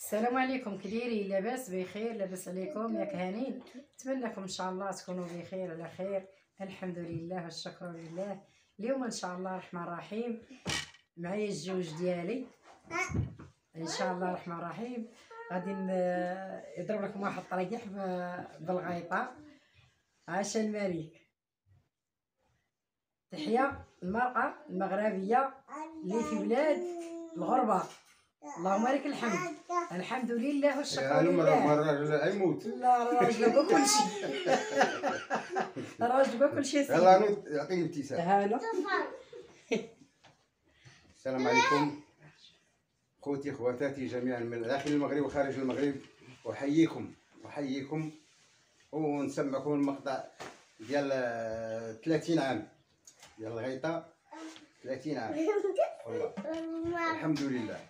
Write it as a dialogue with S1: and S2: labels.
S1: السلام عليكم كديري لاباس بخير لاباس عليكم ياك هانين نتمنىكم إن شاء الله تكونوا بخير على خير. الحمد لله والشكر لله. اليوم إن شاء الله الرحمن الرحيم. معايا الجوج ديالي. إن شاء الله الرحمن الرحيم. غادي ن- يضرب لكم واحد الطريح بالغيطة. عاش الملك تحيا المرأة المغربية اللي في بلاد الغربة. اللهم لك الحمد. الحمد لله والشكر لله.
S2: الراجل يموت.
S1: لا الراجل بكل كل شيء. الراجل بكل كل شيء.
S2: يلا نوض يعطيني ابتسام
S1: هلا
S2: السلام عليكم. خوتي خواتاتي جميعا من داخل المغرب وخارج المغرب أحييكم أحييكم. ونسمعكم المقطع ديال آه، 30 عام. ديال الغيطة. 30 عام. والله. الحمد لله.